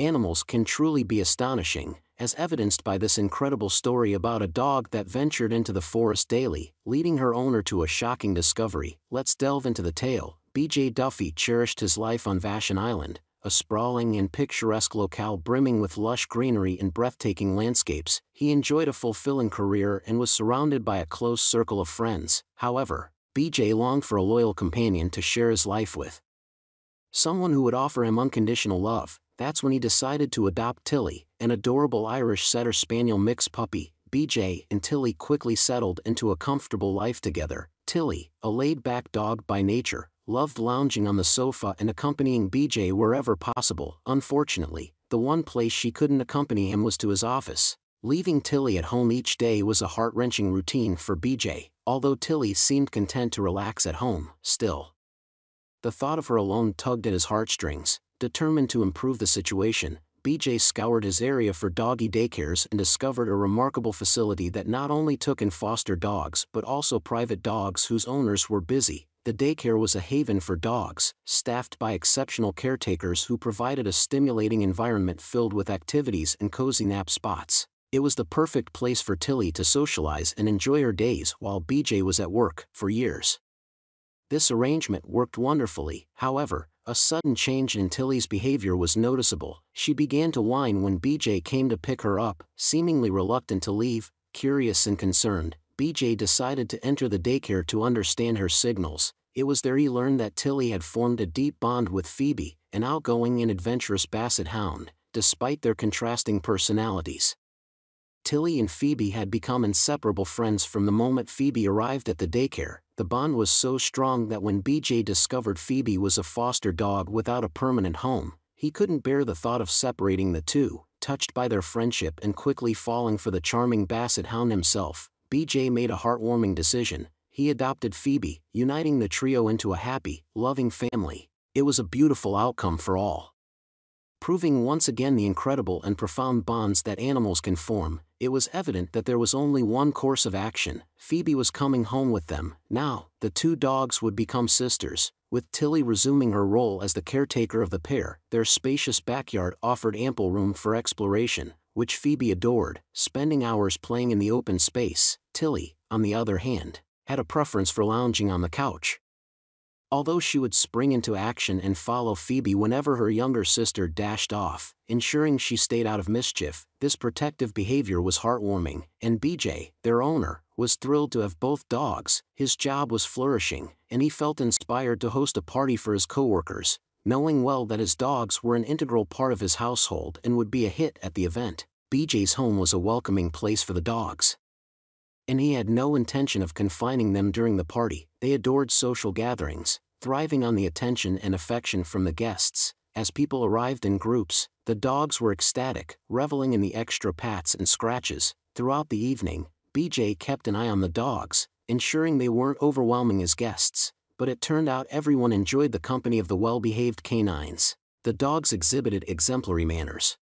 Animals can truly be astonishing, as evidenced by this incredible story about a dog that ventured into the forest daily, leading her owner to a shocking discovery. Let's delve into the tale. B.J. Duffy cherished his life on Vashon Island, a sprawling and picturesque locale brimming with lush greenery and breathtaking landscapes. He enjoyed a fulfilling career and was surrounded by a close circle of friends. However, B.J. longed for a loyal companion to share his life with. Someone who would offer him unconditional love, that's when he decided to adopt Tilly, an adorable Irish Setter Spaniel mix puppy. BJ and Tilly quickly settled into a comfortable life together. Tilly, a laid-back dog by nature, loved lounging on the sofa and accompanying BJ wherever possible. Unfortunately, the one place she couldn't accompany him was to his office. Leaving Tilly at home each day was a heart-wrenching routine for BJ, although Tilly seemed content to relax at home, still. The thought of her alone tugged at his heartstrings, Determined to improve the situation, BJ scoured his area for doggy daycares and discovered a remarkable facility that not only took in foster dogs but also private dogs whose owners were busy. The daycare was a haven for dogs, staffed by exceptional caretakers who provided a stimulating environment filled with activities and cozy nap spots. It was the perfect place for Tilly to socialize and enjoy her days while BJ was at work for years. This arrangement worked wonderfully, however, a sudden change in Tilly's behavior was noticeable. She began to whine when BJ came to pick her up, seemingly reluctant to leave, curious and concerned. BJ decided to enter the daycare to understand her signals. It was there he learned that Tilly had formed a deep bond with Phoebe, an outgoing and adventurous basset hound, despite their contrasting personalities. Tilly and Phoebe had become inseparable friends from the moment Phoebe arrived at the daycare, the bond was so strong that when BJ discovered Phoebe was a foster dog without a permanent home, he couldn't bear the thought of separating the two. Touched by their friendship and quickly falling for the charming Basset Hound himself, BJ made a heartwarming decision. He adopted Phoebe, uniting the trio into a happy, loving family. It was a beautiful outcome for all. Proving once again the incredible and profound bonds that animals can form, it was evident that there was only one course of action. Phoebe was coming home with them. Now, the two dogs would become sisters, with Tilly resuming her role as the caretaker of the pair. Their spacious backyard offered ample room for exploration, which Phoebe adored, spending hours playing in the open space. Tilly, on the other hand, had a preference for lounging on the couch. Although she would spring into action and follow Phoebe whenever her younger sister dashed off, ensuring she stayed out of mischief, this protective behavior was heartwarming, and BJ, their owner, was thrilled to have both dogs. His job was flourishing, and he felt inspired to host a party for his coworkers, knowing well that his dogs were an integral part of his household and would be a hit at the event. BJ's home was a welcoming place for the dogs. And he had no intention of confining them during the party, they adored social gatherings, thriving on the attention and affection from the guests. As people arrived in groups, the dogs were ecstatic, reveling in the extra pats and scratches. Throughout the evening, BJ kept an eye on the dogs, ensuring they weren't overwhelming his guests, but it turned out everyone enjoyed the company of the well-behaved canines. The dogs exhibited exemplary manners.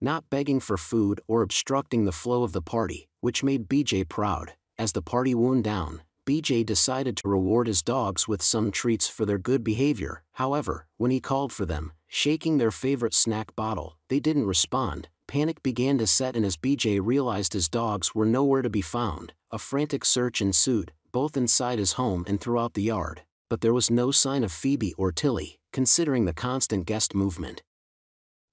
Not begging for food or obstructing the flow of the party, which made BJ proud. As the party wound down, BJ decided to reward his dogs with some treats for their good behavior. However, when he called for them, shaking their favorite snack bottle, they didn't respond. Panic began to set in as BJ realized his dogs were nowhere to be found. A frantic search ensued, both inside his home and throughout the yard, but there was no sign of Phoebe or Tilly, considering the constant guest movement.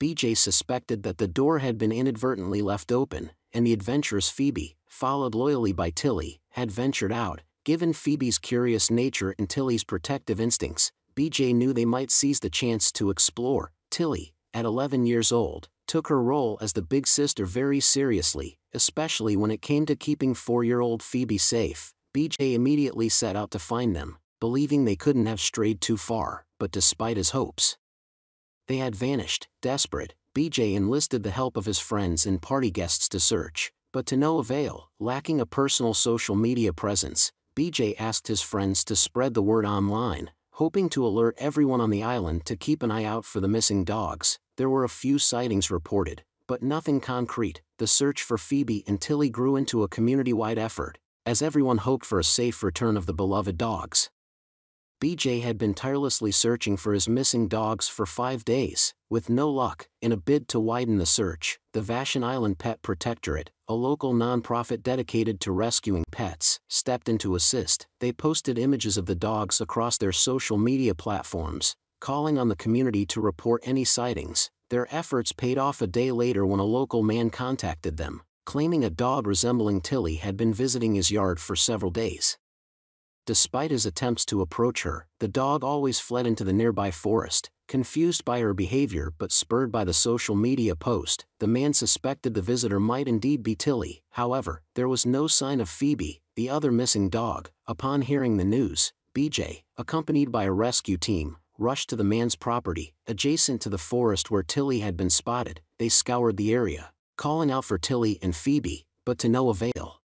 BJ suspected that the door had been inadvertently left open, and the adventurous Phoebe, followed loyally by Tilly, had ventured out, Given Phoebe's curious nature and Tilly's protective instincts, BJ knew they might seize the chance to explore. Tilly, at 11 years old, took her role as the big sister very seriously, especially when it came to keeping four-year-old Phoebe safe. BJ immediately set out to find them, believing they couldn't have strayed too far, but despite his hopes, they had vanished. Desperate, BJ enlisted the help of his friends and party guests to search, but to no avail, lacking a personal social media presence, BJ asked his friends to spread the word online, hoping to alert everyone on the island to keep an eye out for the missing dogs. There were a few sightings reported, but nothing concrete. The search for Phoebe and Tilly grew into a community-wide effort, as everyone hoped for a safe return of the beloved dogs. BJ had been tirelessly searching for his missing dogs for five days, with no luck. In a bid to widen the search, the Vashon Island Pet Protectorate, a local nonprofit dedicated to rescuing pets, stepped in to assist. They posted images of the dogs across their social media platforms, calling on the community to report any sightings. Their efforts paid off a day later when a local man contacted them, claiming a dog resembling Tilly had been visiting his yard for several days. Despite his attempts to approach her, the dog always fled into the nearby forest, confused by her behavior but spurred by the social media post, the man suspected the visitor might indeed be Tilly. However, there was no sign of Phoebe, the other missing dog. Upon hearing the news, BJ, accompanied by a rescue team, rushed to the man's property, adjacent to the forest where Tilly had been spotted. They scoured the area, calling out for Tilly and Phoebe, but to no avail.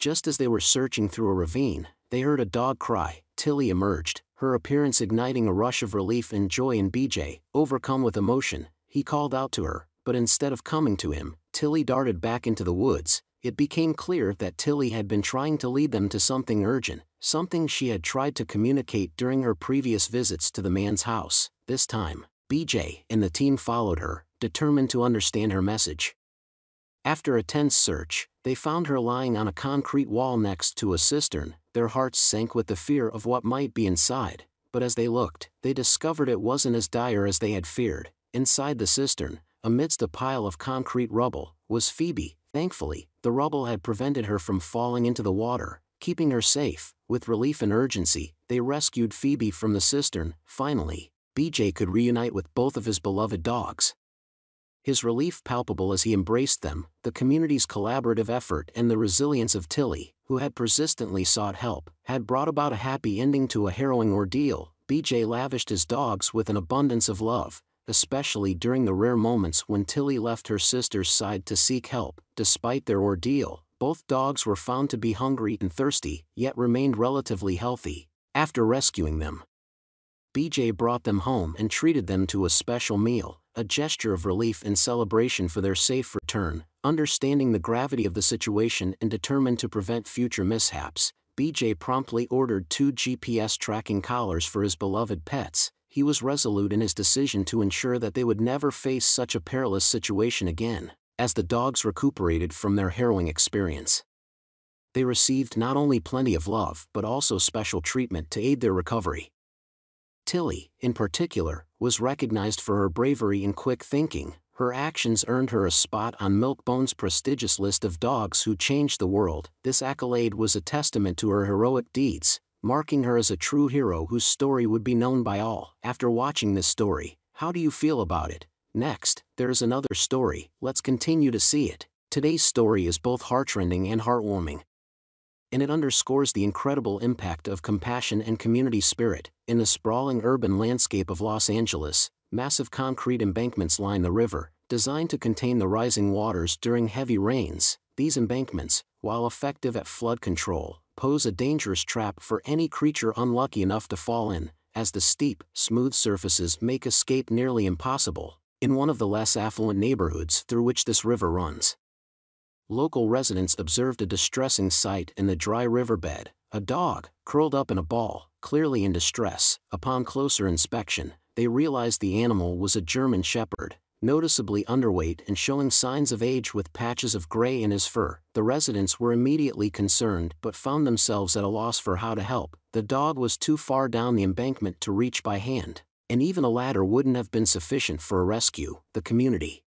Just as they were searching through a ravine, they heard a dog cry. Tilly emerged, her appearance igniting a rush of relief and joy in BJ. Overcome with emotion, he called out to her, but instead of coming to him, Tilly darted back into the woods. It became clear that Tilly had been trying to lead them to something urgent, something she had tried to communicate during her previous visits to the man's house. This time, BJ and the team followed her, determined to understand her message. After a tense search, they found her lying on a concrete wall next to a cistern, their hearts sank with the fear of what might be inside, but as they looked, they discovered it wasn't as dire as they had feared. Inside the cistern, amidst a pile of concrete rubble, was Phoebe. Thankfully, the rubble had prevented her from falling into the water, keeping her safe. With relief and urgency, they rescued Phoebe from the cistern. Finally, BJ could reunite with both of his beloved dogs his relief palpable as he embraced them, the community's collaborative effort and the resilience of Tilly, who had persistently sought help, had brought about a happy ending to a harrowing ordeal. BJ lavished his dogs with an abundance of love, especially during the rare moments when Tilly left her sister's side to seek help. Despite their ordeal, both dogs were found to be hungry and thirsty, yet remained relatively healthy. After rescuing them, BJ brought them home and treated them to a special meal, a gesture of relief and celebration for their safe return. Understanding the gravity of the situation and determined to prevent future mishaps, BJ promptly ordered two GPS tracking collars for his beloved pets. He was resolute in his decision to ensure that they would never face such a perilous situation again, as the dogs recuperated from their harrowing experience. They received not only plenty of love but also special treatment to aid their recovery. Tilly, in particular, was recognized for her bravery and quick thinking. Her actions earned her a spot on Milk-Bone's prestigious list of dogs who changed the world. This accolade was a testament to her heroic deeds, marking her as a true hero whose story would be known by all. After watching this story, how do you feel about it? Next, there is another story, let's continue to see it. Today's story is both heartrending and heartwarming and it underscores the incredible impact of compassion and community spirit. In the sprawling urban landscape of Los Angeles, massive concrete embankments line the river, designed to contain the rising waters during heavy rains. These embankments, while effective at flood control, pose a dangerous trap for any creature unlucky enough to fall in, as the steep, smooth surfaces make escape nearly impossible. In one of the less affluent neighborhoods through which this river runs, local residents observed a distressing sight in the dry riverbed, a dog, curled up in a ball, clearly in distress. Upon closer inspection, they realized the animal was a German Shepherd, noticeably underweight and showing signs of age with patches of gray in his fur. The residents were immediately concerned but found themselves at a loss for how to help. The dog was too far down the embankment to reach by hand, and even a ladder wouldn't have been sufficient for a rescue. The community,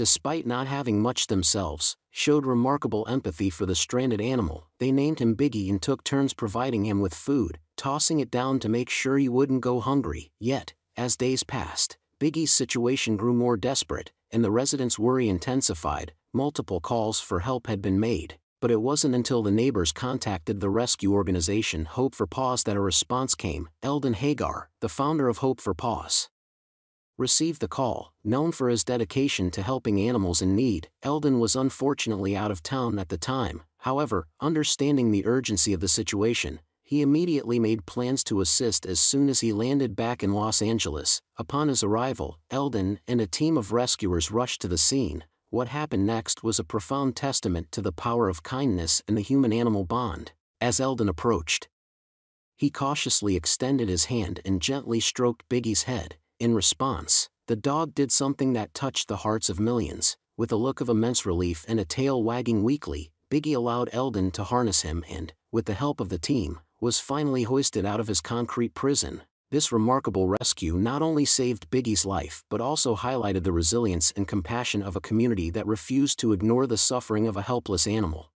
despite not having much themselves, showed remarkable empathy for the stranded animal. They named him Biggie and took turns providing him with food, tossing it down to make sure he wouldn't go hungry. Yet, as days passed, Biggie's situation grew more desperate, and the residents' worry intensified. Multiple calls for help had been made, but it wasn't until the neighbors contacted the rescue organization Hope for Paws that a response came. Eldon Hagar, the founder of Hope for Paws, received the call. Known for his dedication to helping animals in need, Eldon was unfortunately out of town at the time. However, understanding the urgency of the situation, he immediately made plans to assist as soon as he landed back in Los Angeles. Upon his arrival, Eldon and a team of rescuers rushed to the scene. What happened next was a profound testament to the power of kindness and the human animal bond. As Eldon approached, He cautiously extended his hand and gently stroked Biggie's head. In response, the dog did something that touched the hearts of millions. With a look of immense relief and a tail wagging weakly, Biggie allowed Eldon to harness him and, with the help of the team, was finally hoisted out of his concrete prison. This remarkable rescue not only saved Biggie's life but also highlighted the resilience and compassion of a community that refused to ignore the suffering of a helpless animal.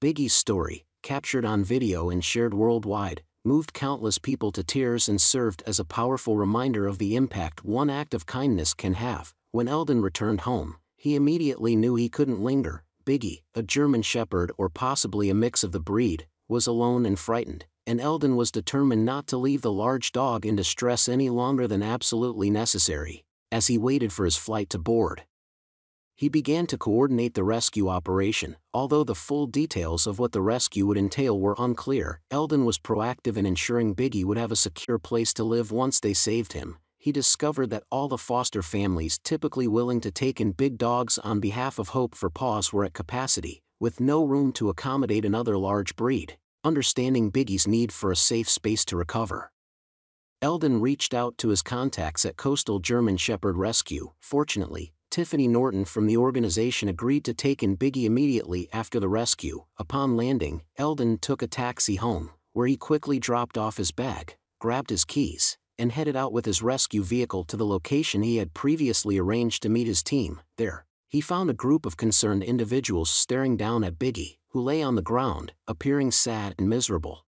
Biggie's story, captured on video and shared worldwide, moved countless people to tears and served as a powerful reminder of the impact one act of kindness can have. When Eldon returned home, he immediately knew he couldn't linger. Biggie, a German Shepherd or possibly a mix of the breed, was alone and frightened, and Eldon was determined not to leave the large dog in distress any longer than absolutely necessary. As he waited for his flight to board, he began to coordinate the rescue operation. Although the full details of what the rescue would entail were unclear, Eldon was proactive in ensuring Biggie would have a secure place to live once they saved him. He discovered that all the foster families typically willing to take in big dogs on behalf of Hope for Paws were at capacity, with no room to accommodate another large breed understanding Biggie's need for a safe space to recover. Eldon reached out to his contacts at Coastal German Shepherd Rescue. Fortunately, Tiffany Norton from the organization agreed to take in Biggie immediately after the rescue. Upon landing, Eldon took a taxi home, where he quickly dropped off his bag, grabbed his keys, and headed out with his rescue vehicle to the location he had previously arranged to meet his team. There, he found a group of concerned individuals staring down at Biggie, who lay on the ground, appearing sad and miserable.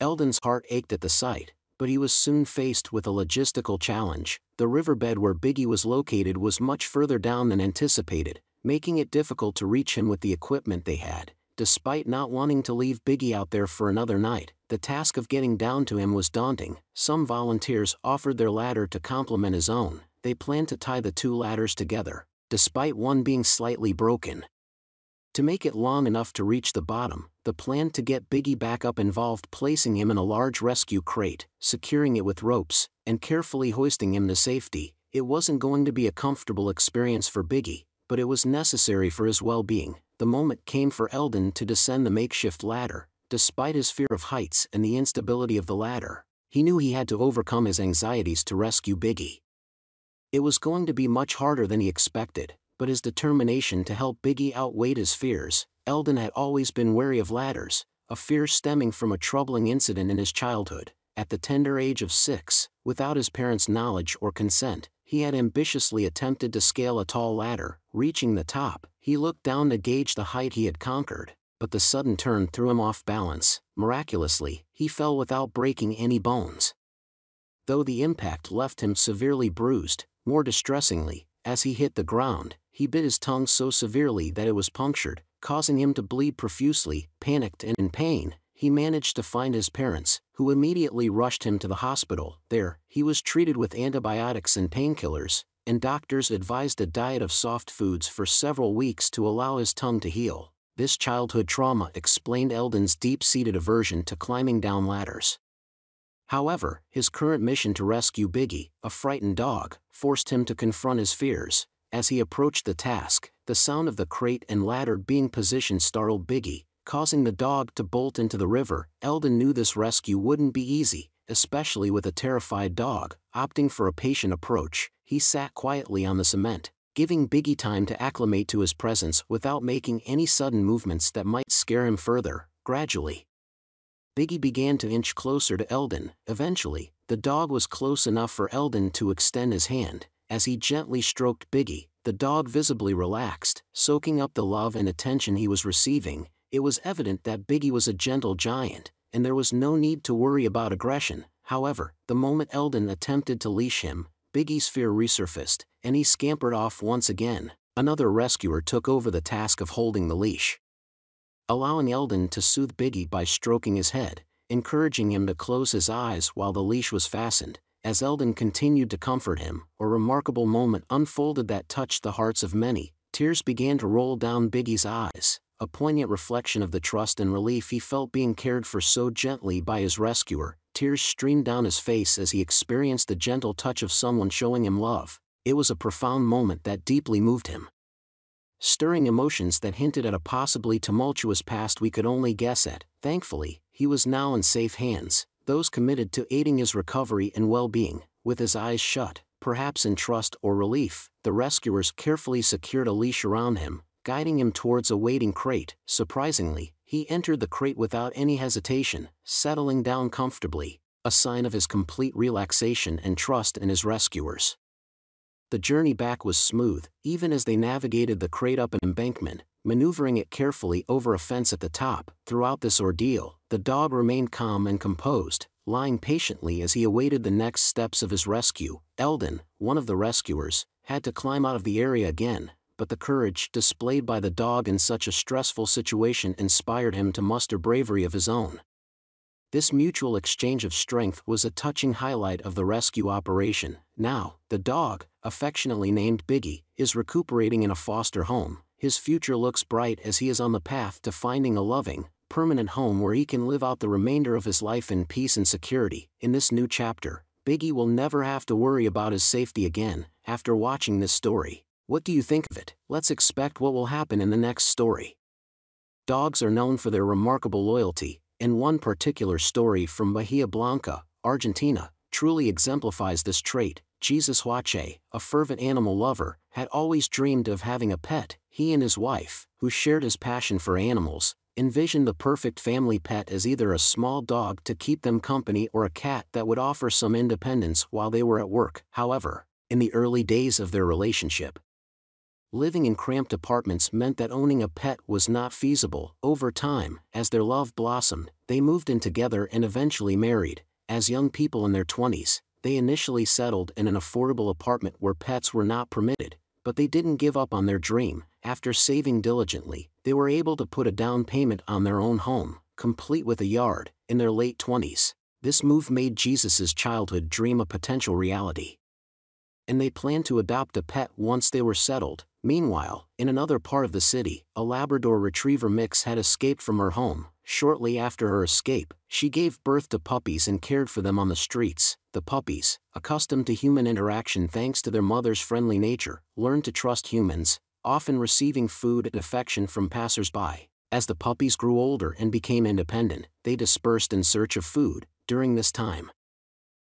Eldon's heart ached at the sight, but he was soon faced with a logistical challenge. The riverbed where Biggie was located was much further down than anticipated, making it difficult to reach him with the equipment they had. Despite not wanting to leave Biggie out there for another night, the task of getting down to him was daunting. Some volunteers offered their ladder to complement his own. They planned to tie the two ladders together, despite one being slightly broken. To make it long enough to reach the bottom, the plan to get Biggie back up involved placing him in a large rescue crate, securing it with ropes, and carefully hoisting him to safety. It wasn't going to be a comfortable experience for Biggie, but it was necessary for his well-being. The moment came for Eldon to descend the makeshift ladder. Despite his fear of heights and the instability of the ladder, he knew he had to overcome his anxieties to rescue Biggie. It was going to be much harder than he expected, but his determination to help Biggie outweighed his fears. Eldon had always been wary of ladders, a fear stemming from a troubling incident in his childhood. At the tender age of six, without his parents' knowledge or consent, he had ambitiously attempted to scale a tall ladder. Reaching the top, he looked down to gauge the height he had conquered, but the sudden turn threw him off balance. Miraculously, he fell without breaking any bones. Though the impact left him severely bruised, more distressingly, as he hit the ground, he bit his tongue so severely that it was punctured, causing him to bleed profusely. Panicked and in pain, he managed to find his parents, who immediately rushed him to the hospital. There, he was treated with antibiotics and painkillers, and doctors advised a diet of soft foods for several weeks to allow his tongue to heal. This childhood trauma explained Eldon's deep-seated aversion to climbing down ladders. However, his current mission to rescue Biggie, a frightened dog, forced him to confront his fears, as he approached the task, the sound of the crate and ladder being positioned startled Biggie, causing the dog to bolt into the river. Eldon knew this rescue wouldn't be easy, especially with a terrified dog. Opting for a patient approach, he sat quietly on the cement, giving Biggie time to acclimate to his presence without making any sudden movements that might scare him further. Gradually, Biggie began to inch closer to Eldon. Eventually, the dog was close enough for Eldon to extend his hand, as he gently stroked Biggie, the dog visibly relaxed, soaking up the love and attention he was receiving. It was evident that Biggie was a gentle giant, and there was no need to worry about aggression. However, the moment Eldon attempted to leash him, Biggie's fear resurfaced, and he scampered off once again. Another rescuer took over the task of holding the leash. Allowing Eldon to soothe Biggie by stroking his head, encouraging him to close his eyes while the leash was fastened, as Eldon continued to comfort him, a remarkable moment unfolded that touched the hearts of many. Tears began to roll down Biggie's eyes, a poignant reflection of the trust and relief he felt being cared for so gently by his rescuer. Tears streamed down his face as he experienced the gentle touch of someone showing him love. It was a profound moment that deeply moved him. stirring emotions that hinted at a possibly tumultuous past we could only guess at. Thankfully, he was now in safe hands, those committed to aiding his recovery and well-being, with his eyes shut, perhaps in trust or relief, the rescuers carefully secured a leash around him, guiding him towards a waiting crate. Surprisingly, he entered the crate without any hesitation, settling down comfortably, a sign of his complete relaxation and trust in his rescuers. The journey back was smooth, even as they navigated the crate up an embankment, maneuvering it carefully over a fence at the top. Throughout this ordeal, the dog remained calm and composed, lying patiently as he awaited the next steps of his rescue. Eldon, one of the rescuers, had to climb out of the area again, but the courage displayed by the dog in such a stressful situation inspired him to muster bravery of his own. This mutual exchange of strength was a touching highlight of the rescue operation. Now, the dog, affectionately named Biggie, is recuperating in a foster home. His future looks bright as he is on the path to finding a loving, permanent home where he can live out the remainder of his life in peace and security. In this new chapter, Biggie will never have to worry about his safety again after watching this story. What do you think of it? Let's expect what will happen in the next story. Dogs are known for their remarkable loyalty, and one particular story from Bahia Blanca, Argentina, truly exemplifies this trait. Jesus Huache, a fervent animal lover, had always dreamed of having a pet. He and his wife, who shared his passion for animals, envisioned the perfect family pet as either a small dog to keep them company or a cat that would offer some independence while they were at work. However, in the early days of their relationship, living in cramped apartments meant that owning a pet was not feasible. Over time, as their love blossomed, they moved in together and eventually married. As young people in their 20s, they initially settled in an affordable apartment where pets were not permitted, but they didn't give up on their dream. After saving diligently, they were able to put a down payment on their own home, complete with a yard, in their late 20s. This move made Jesus's childhood dream a potential reality. And they planned to adopt a pet once they were settled, Meanwhile, in another part of the city, a Labrador Retriever mix had escaped from her home. Shortly after her escape, she gave birth to puppies and cared for them on the streets. The puppies, accustomed to human interaction thanks to their mother's friendly nature, learned to trust humans, often receiving food and affection from passers-by. As the puppies grew older and became independent, they dispersed in search of food. During this time,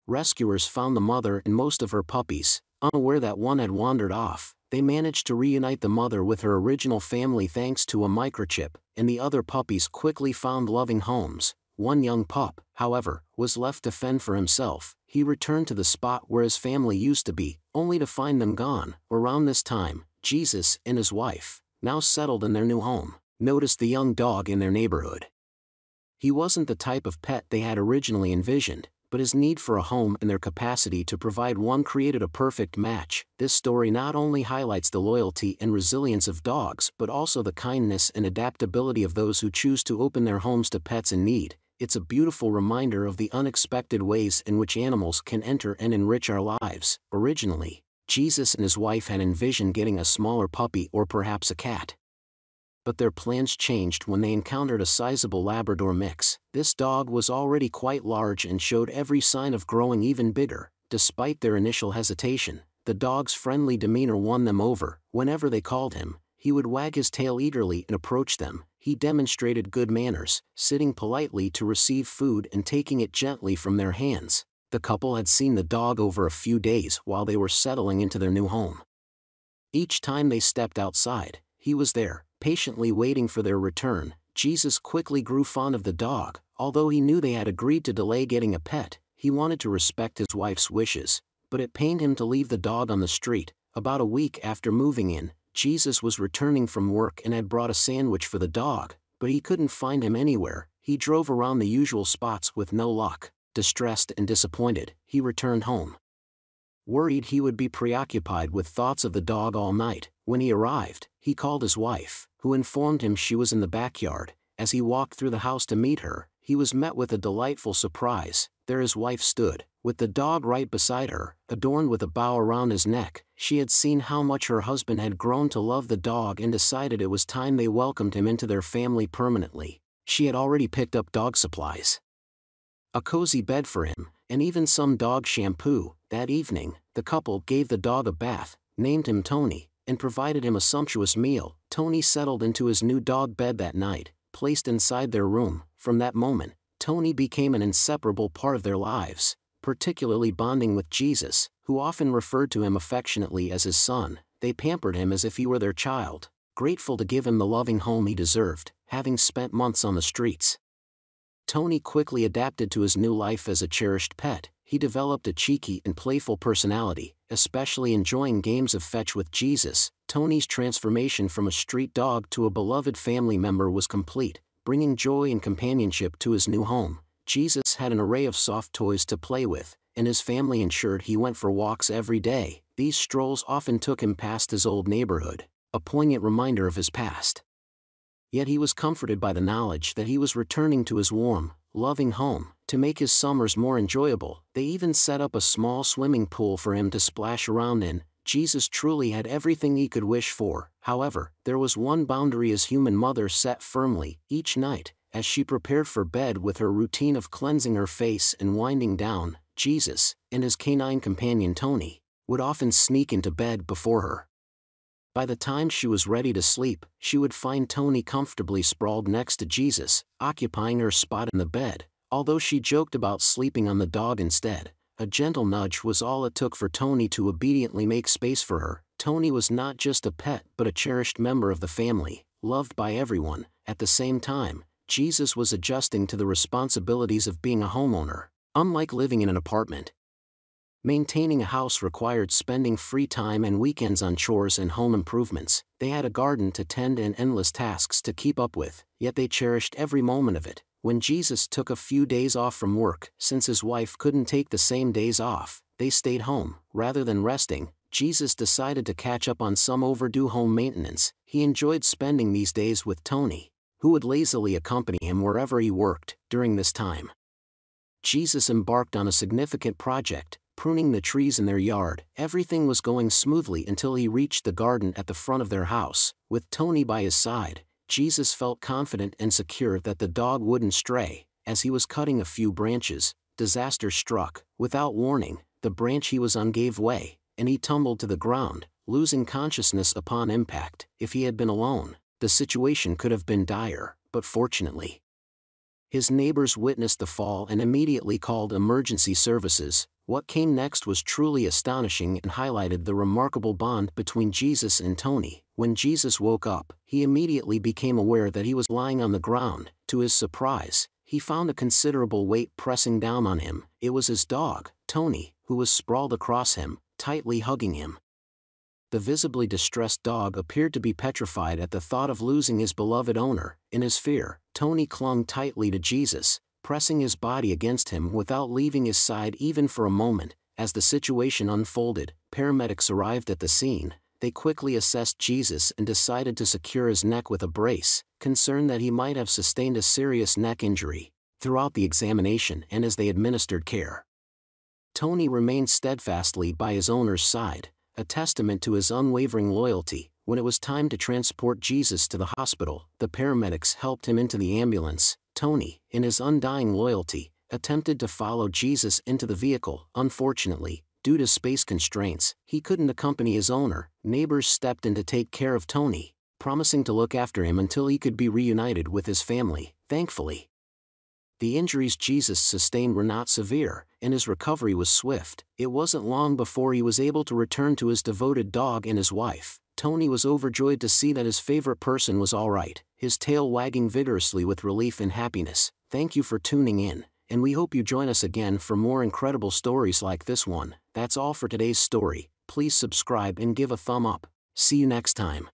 rescuers found the mother and most of her puppies, unaware that one had wandered off, they managed to reunite the mother with her original family thanks to a microchip, and the other puppies quickly found loving homes. One young pup, however, was left to fend for himself. He returned to the spot where his family used to be, only to find them gone. Around this time, Jesus and his wife, now settled in their new home, noticed the young dog in their neighborhood. He wasn't the type of pet they had originally envisioned, but his need for a home and their capacity to provide one created a perfect match. This story not only highlights the loyalty and resilience of dogs but also the kindness and adaptability of those who choose to open their homes to pets in need. It's a beautiful reminder of the unexpected ways in which animals can enter and enrich our lives. Originally, Jesus and his wife had envisioned getting a smaller puppy or perhaps a cat but their plans changed when they encountered a sizable Labrador mix. This dog was already quite large and showed every sign of growing even bigger. Despite their initial hesitation, the dog's friendly demeanor won them over. Whenever they called him, he would wag his tail eagerly and approach them. He demonstrated good manners, sitting politely to receive food and taking it gently from their hands. The couple had seen the dog over a few days while they were settling into their new home. Each time they stepped outside, he was there, patiently waiting for their return, Jesus quickly grew fond of the dog. Although he knew they had agreed to delay getting a pet, he wanted to respect his wife's wishes, but it pained him to leave the dog on the street. About a week after moving in, Jesus was returning from work and had brought a sandwich for the dog, but he couldn't find him anywhere. He drove around the usual spots with no luck. Distressed and disappointed, he returned home. Worried he would be preoccupied with thoughts of the dog all night, when he arrived, he called his wife, who informed him she was in the backyard. As he walked through the house to meet her, he was met with a delightful surprise. There his wife stood, with the dog right beside her, adorned with a bow around his neck. She had seen how much her husband had grown to love the dog and decided it was time they welcomed him into their family permanently. She had already picked up dog supplies, a cozy bed for him, and even some dog shampoo. That evening, the couple gave the dog a bath, named him Tony, and provided him a sumptuous meal. Tony settled into his new dog bed that night, placed inside their room. From that moment, Tony became an inseparable part of their lives, particularly bonding with Jesus, who often referred to him affectionately as his son. They pampered him as if he were their child, grateful to give him the loving home he deserved, having spent months on the streets. Tony quickly adapted to his new life as a cherished pet. He developed a cheeky and playful personality, especially enjoying games of fetch with Jesus. Tony's transformation from a street dog to a beloved family member was complete, bringing joy and companionship to his new home. Jesus had an array of soft toys to play with, and his family ensured he went for walks every day. These strolls often took him past his old neighborhood, a poignant reminder of his past. Yet he was comforted by the knowledge that he was returning to his warm, loving home. To make his summers more enjoyable, they even set up a small swimming pool for him to splash around in. Jesus truly had everything he could wish for. However, there was one boundary his human mother set firmly each night, as she prepared for bed with her routine of cleansing her face and winding down. Jesus, and his canine companion Tony, would often sneak into bed before her. By the time she was ready to sleep, she would find Tony comfortably sprawled next to Jesus, occupying her spot in the bed, although she joked about sleeping on the dog instead. A gentle nudge was all it took for Tony to obediently make space for her. Tony was not just a pet but a cherished member of the family, loved by everyone. At the same time, Jesus was adjusting to the responsibilities of being a homeowner. Unlike living in an apartment, Maintaining a house required spending free time and weekends on chores and home improvements. They had a garden to tend and endless tasks to keep up with, yet they cherished every moment of it. When Jesus took a few days off from work, since his wife couldn't take the same days off, they stayed home. Rather than resting, Jesus decided to catch up on some overdue home maintenance. He enjoyed spending these days with Tony, who would lazily accompany him wherever he worked during this time. Jesus embarked on a significant project, pruning the trees in their yard. Everything was going smoothly until he reached the garden at the front of their house. With Tony by his side, Jesus felt confident and secure that the dog wouldn't stray. As he was cutting a few branches, disaster struck. Without warning, the branch he was on gave way, and he tumbled to the ground, losing consciousness upon impact. If he had been alone, the situation could have been dire, but fortunately, his neighbors witnessed the fall and immediately called emergency services, what came next was truly astonishing and highlighted the remarkable bond between Jesus and Tony. When Jesus woke up, he immediately became aware that he was lying on the ground. To his surprise, he found a considerable weight pressing down on him. It was his dog, Tony, who was sprawled across him, tightly hugging him. The visibly distressed dog appeared to be petrified at the thought of losing his beloved owner. In his fear, Tony clung tightly to Jesus, pressing his body against him without leaving his side even for a moment. As the situation unfolded, paramedics arrived at the scene. They quickly assessed Jesus and decided to secure his neck with a brace, concerned that he might have sustained a serious neck injury. Throughout the examination and as they administered care, Tony remained steadfastly by his owner's side, a testament to his unwavering loyalty. When it was time to transport Jesus to the hospital, the paramedics helped him into the ambulance, Tony, in his undying loyalty, attempted to follow Jesus into the vehicle. Unfortunately, due to space constraints, he couldn't accompany his owner. Neighbors stepped in to take care of Tony, promising to look after him until he could be reunited with his family. Thankfully, the injuries Jesus sustained were not severe, and his recovery was swift. It wasn't long before he was able to return to his devoted dog and his wife. Tony was overjoyed to see that his favorite person was alright, his tail wagging vigorously with relief and happiness. Thank you for tuning in, and we hope you join us again for more incredible stories like this one. That's all for today's story. Please subscribe and give a thumb up. See you next time.